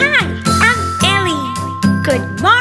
Hi, I'm Elly. Good morning.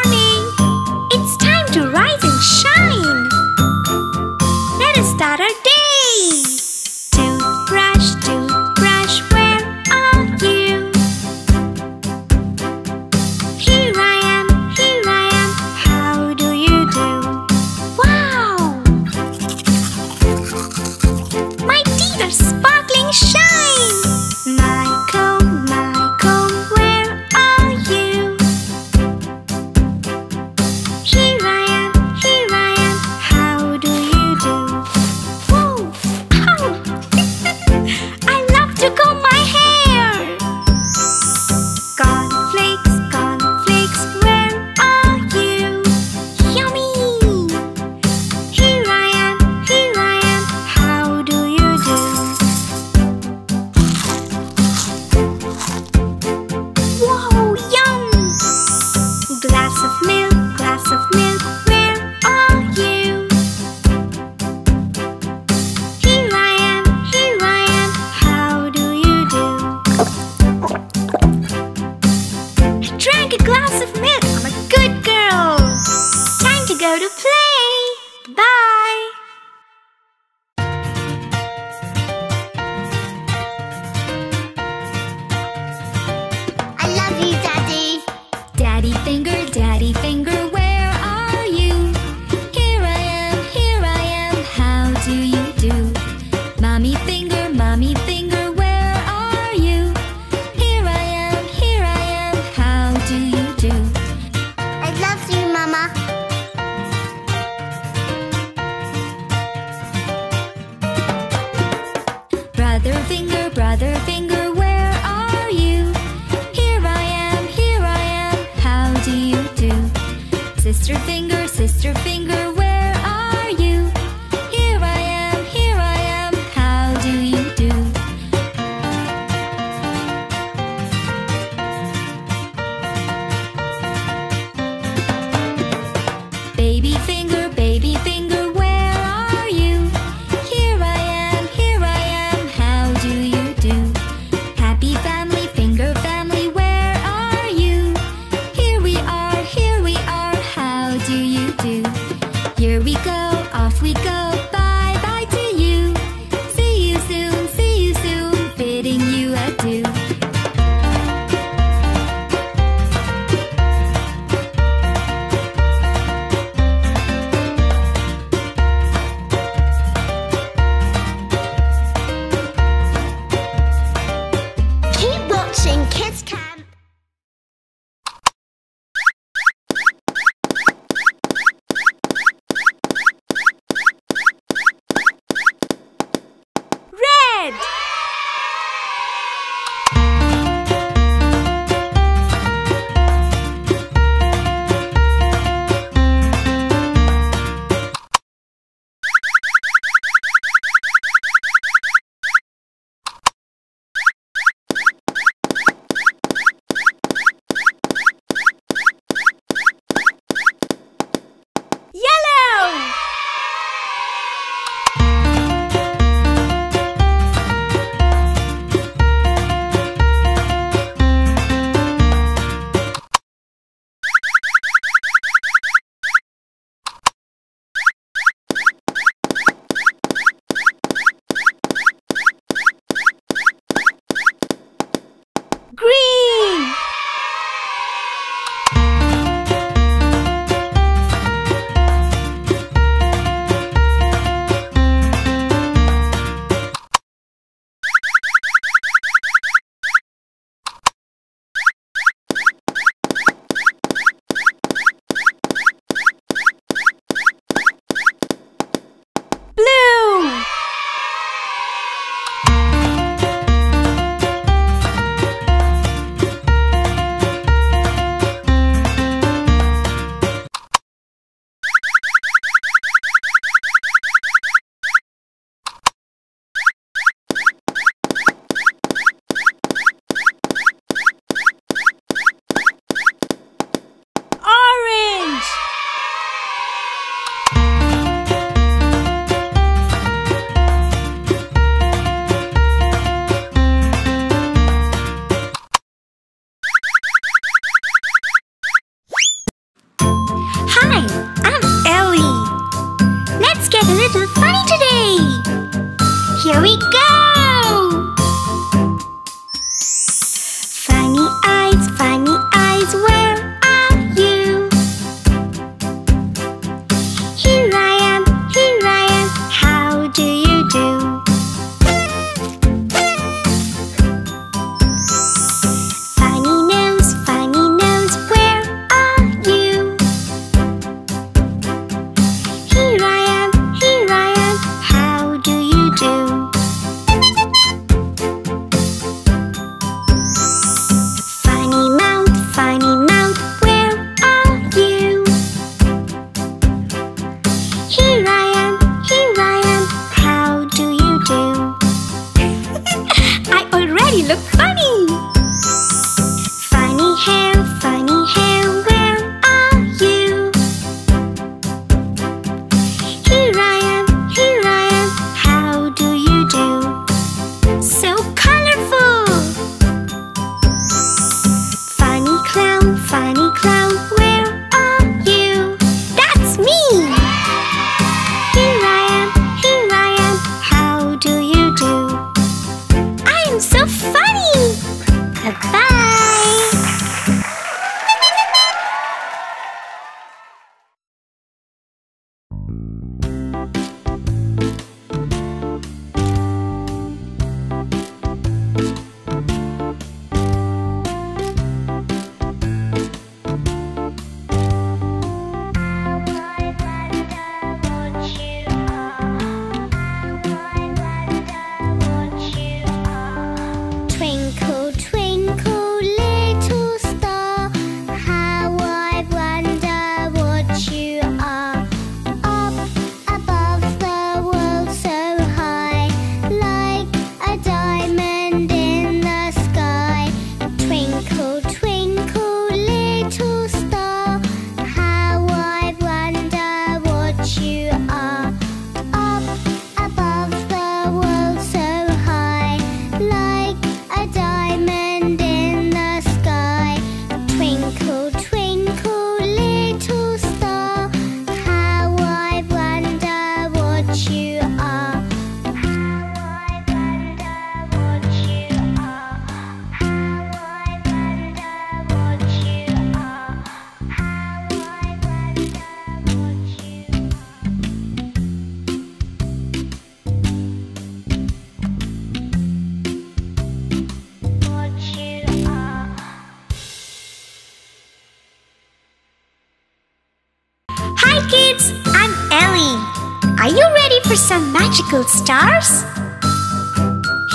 magical stars?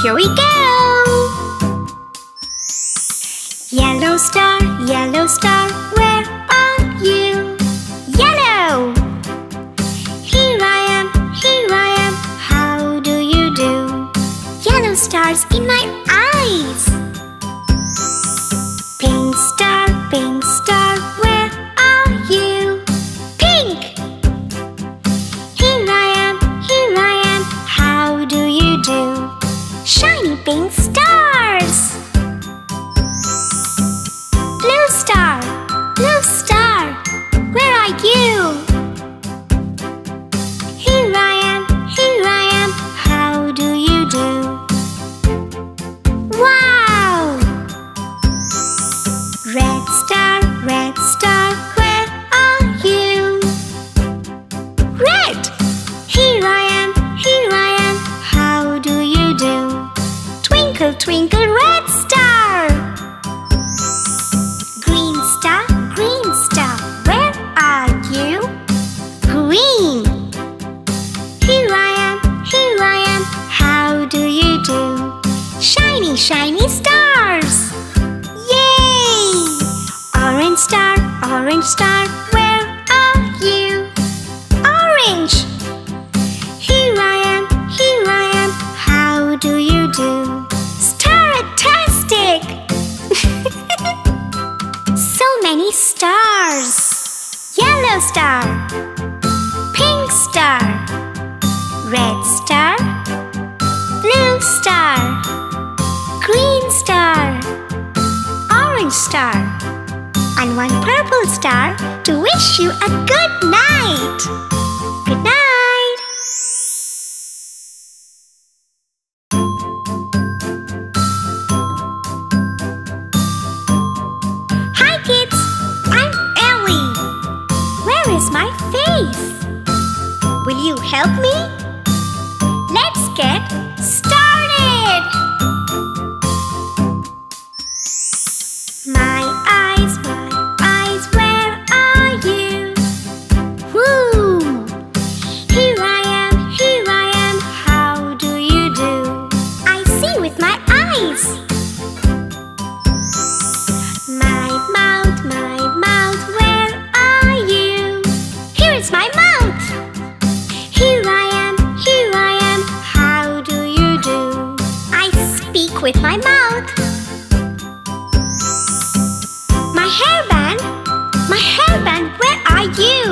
Here we go! Yellow star, yellow star, you a good night. mouth. My hairband, my hairband, where are you?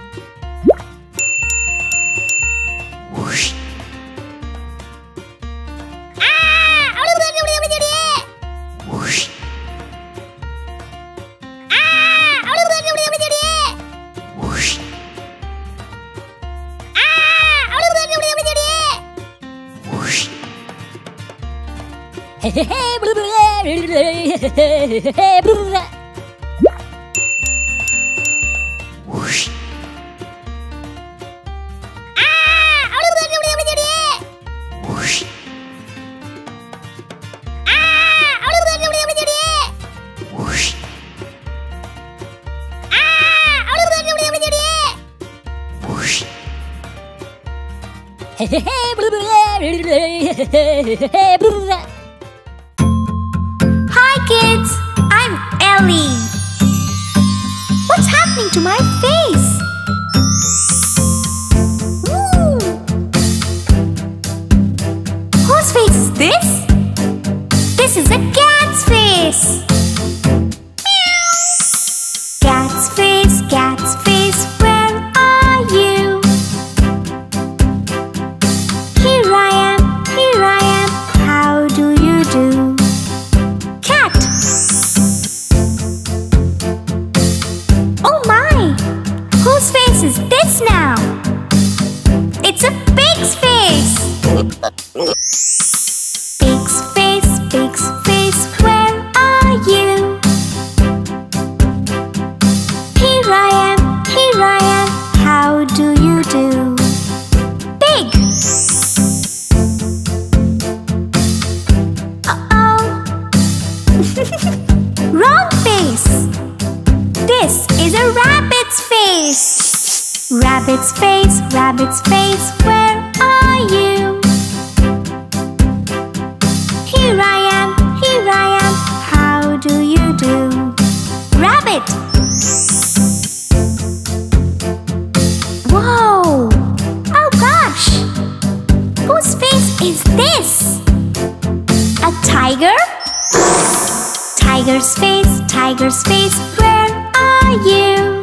face. Tiger's face, tiger's face, where are you?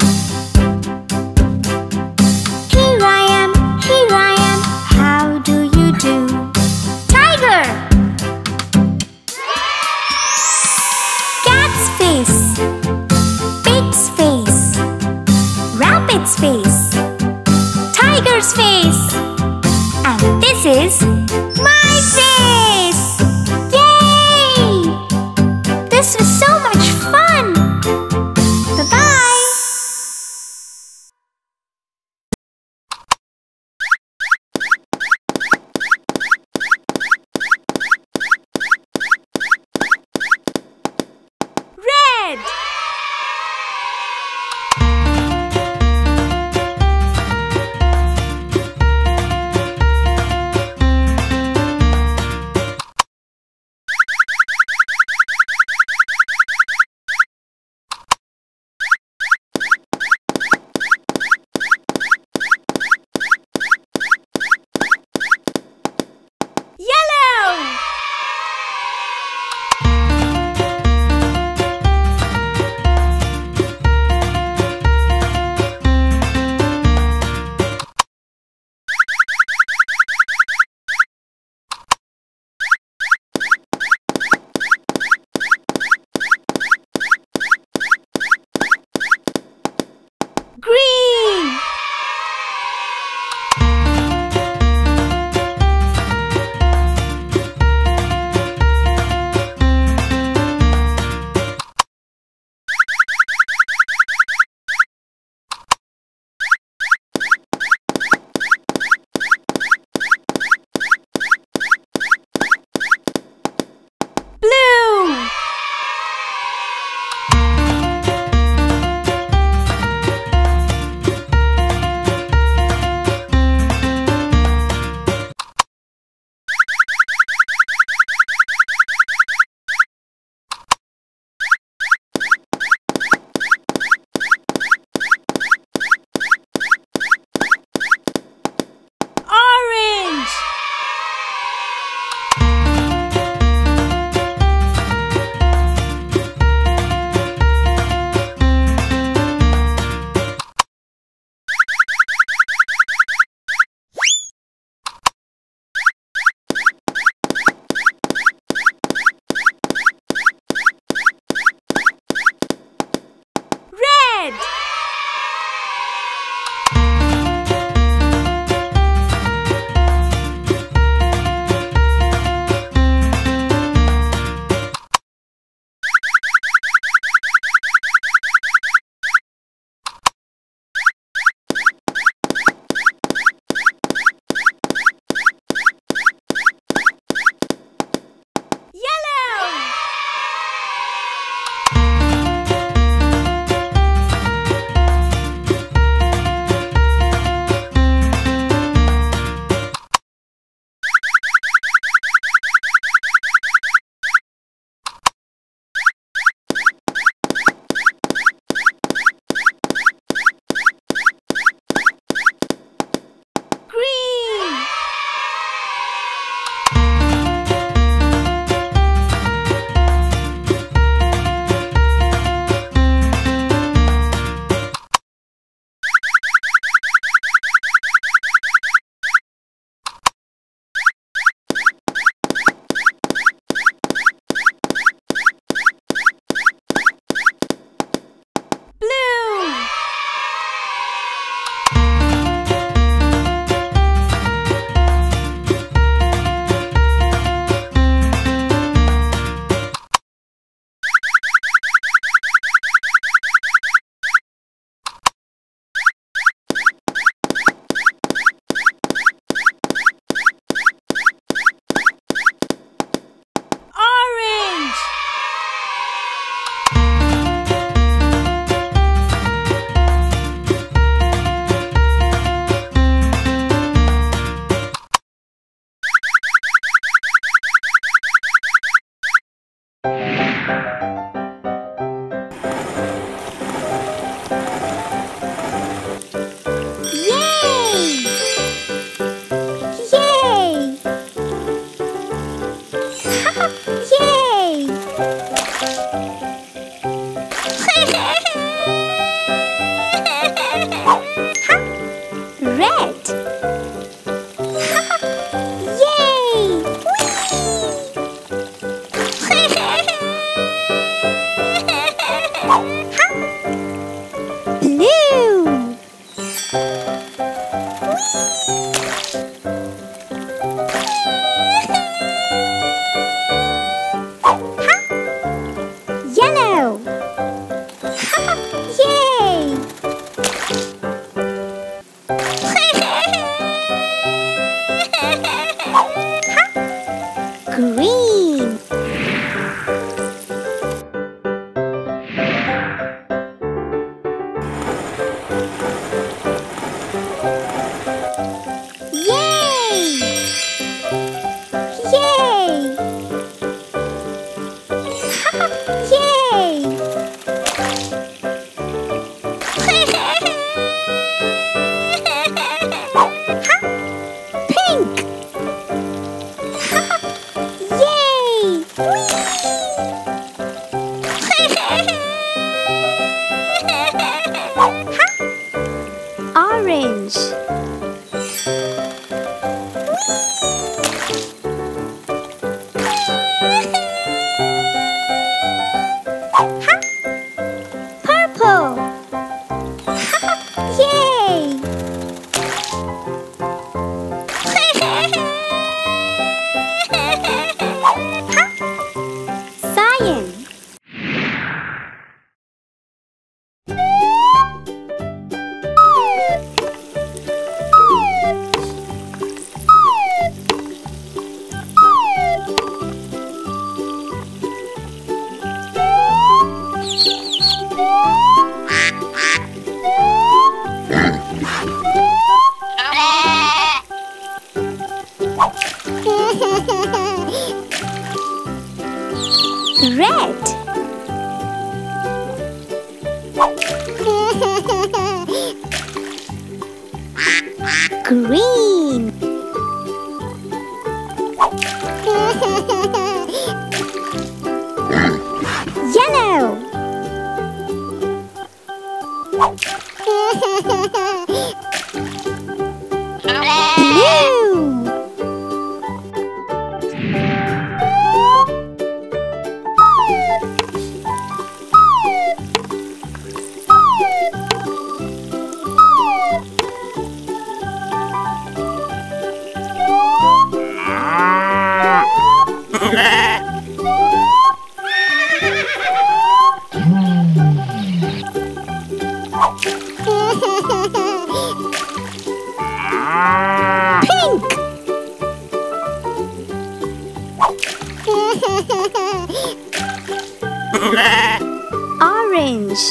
Orange!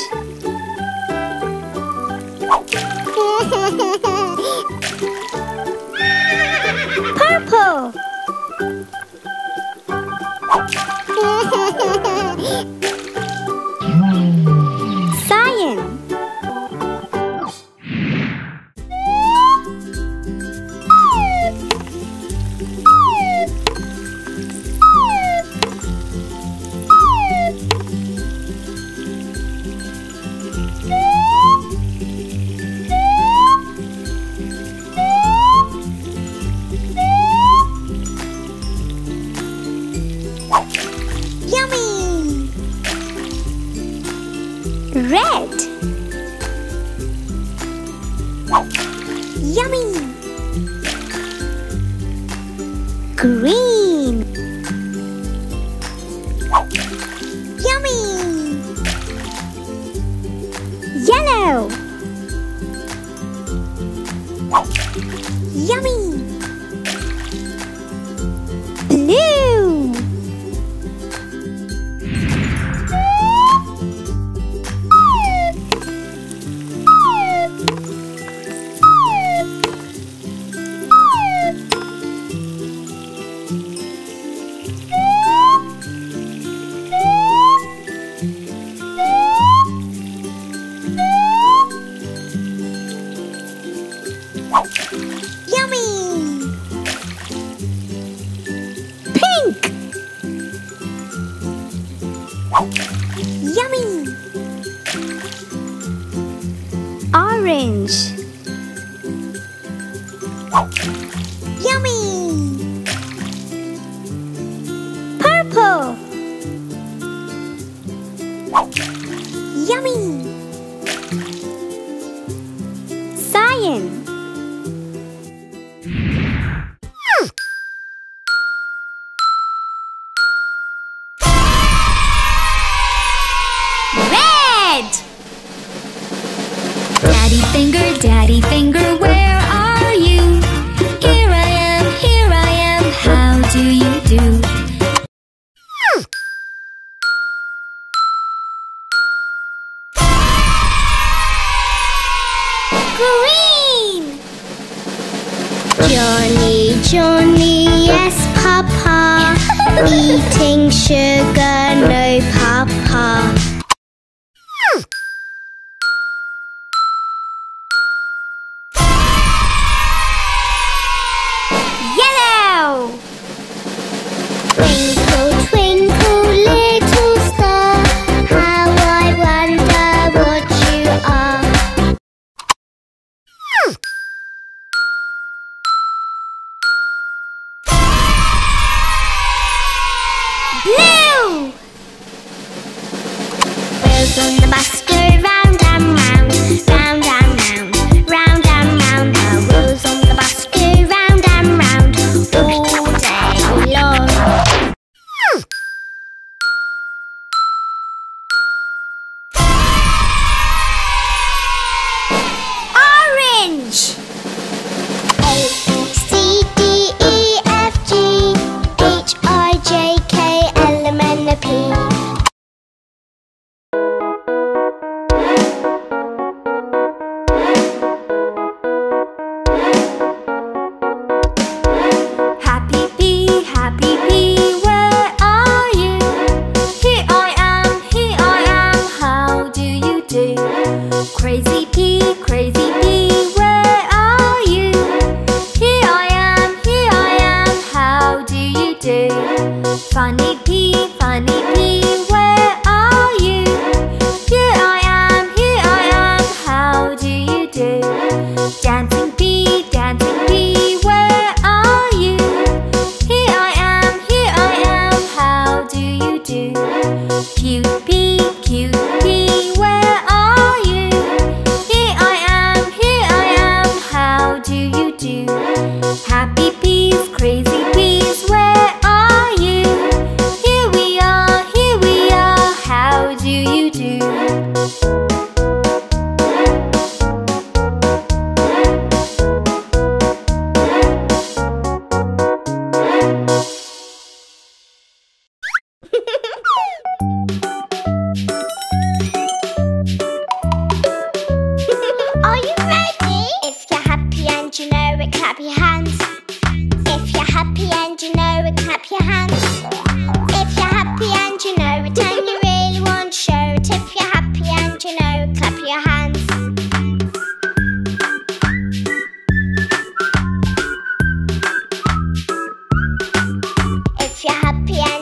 Purple! pink sugar, no pop.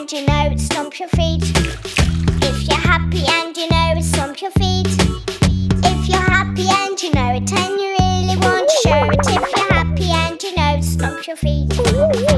and you know it, stomp your feet. If you're happy and you know it, stomp your feet. If you're happy and you know it, and you really want to show it. If you're happy and you know it, stomp your feet.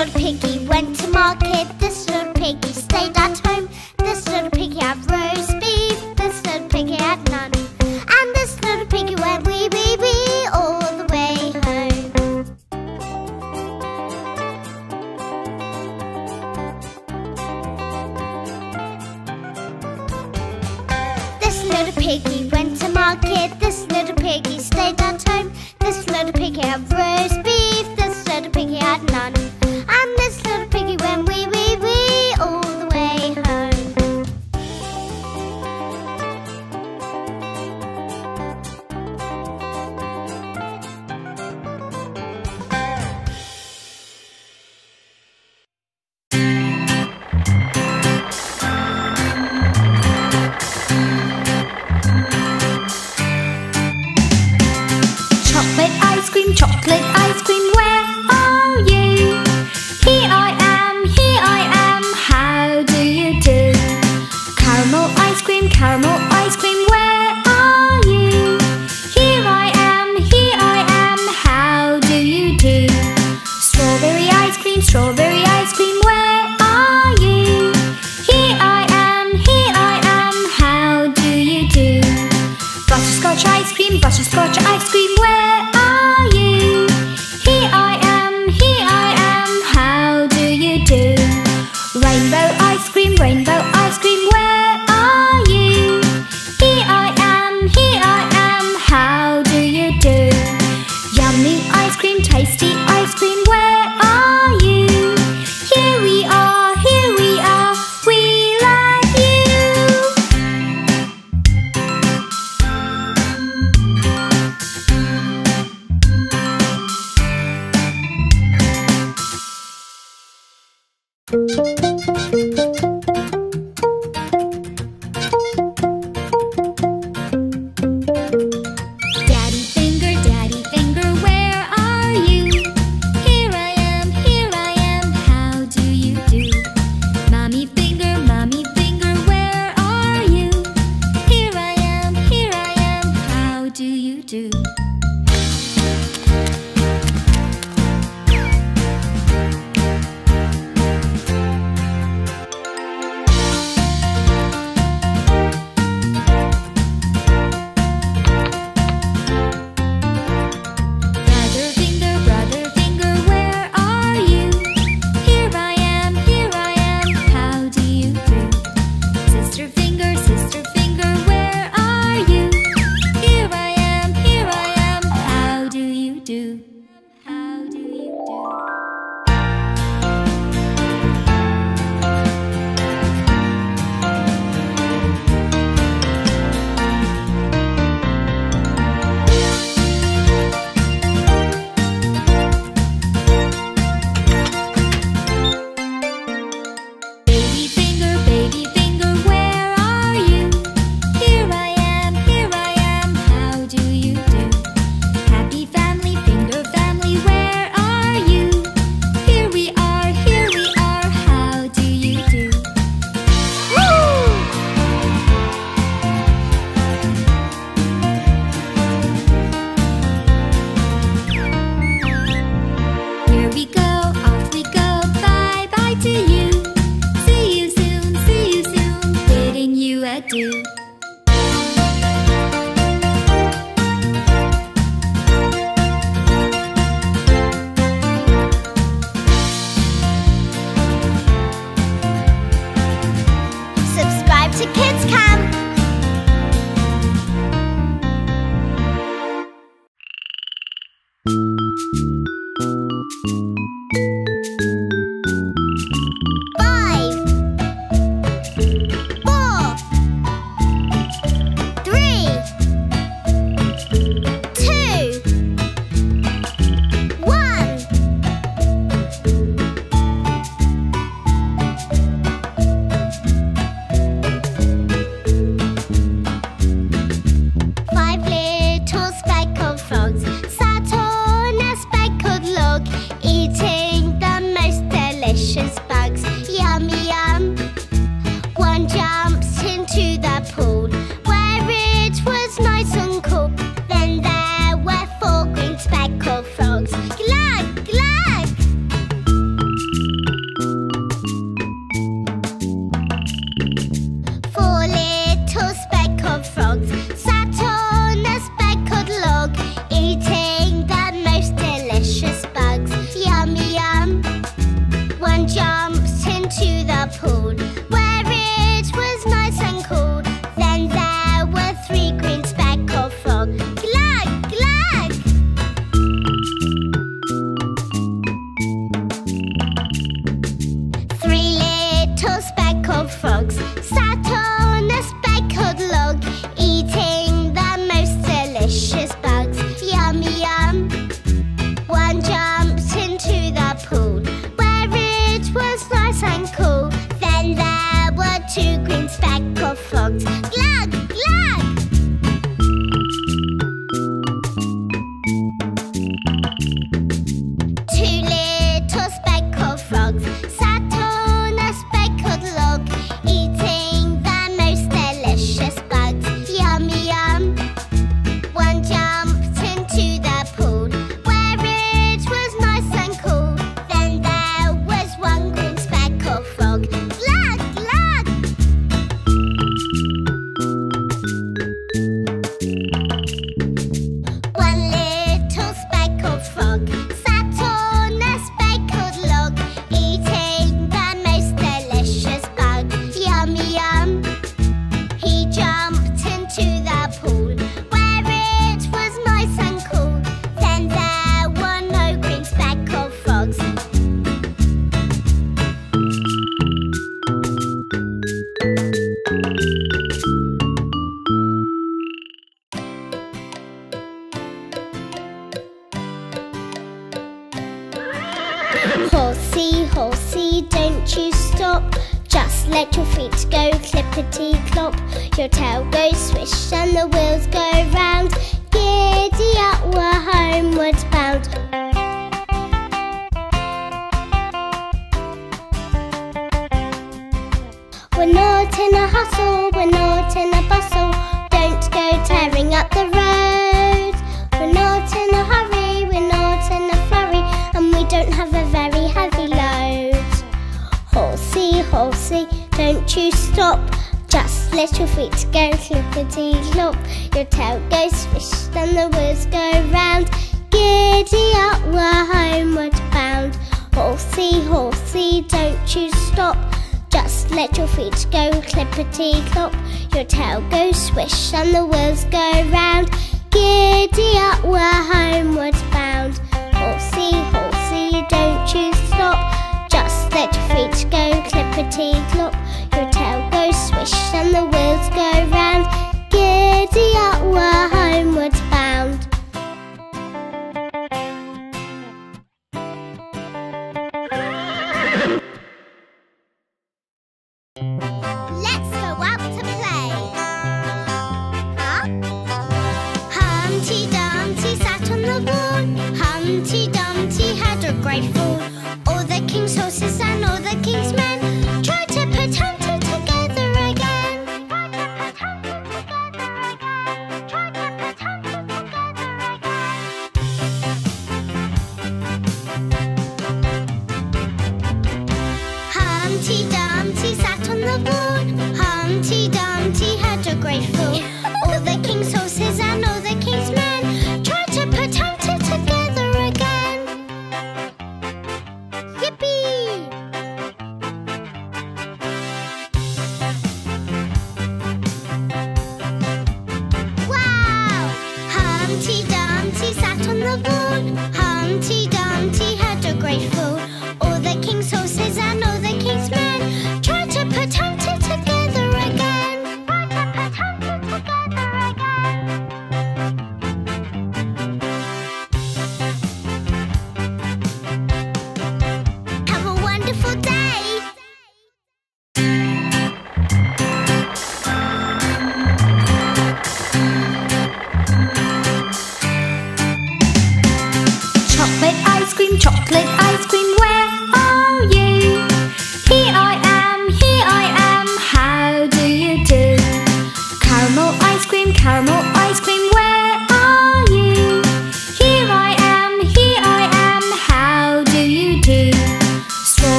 little piggy went to market. This little piggy stayed at Scotch ice cream. Frogs kids' on